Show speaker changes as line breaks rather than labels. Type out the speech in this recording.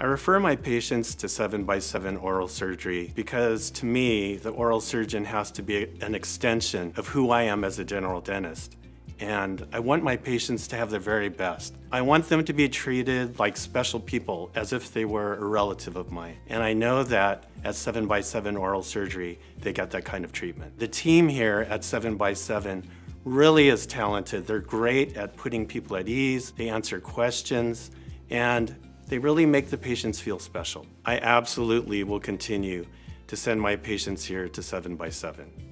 I refer my patients to 7x7 oral surgery because to me, the oral surgeon has to be an extension of who I am as a general dentist. And I want my patients to have their very best. I want them to be treated like special people, as if they were a relative of mine. And I know that at 7x7 oral surgery, they get that kind of treatment. The team here at 7x7 really is talented. They're great at putting people at ease, they answer questions, and they really make the patients feel special. I absolutely will continue to send my patients here to 7 by 7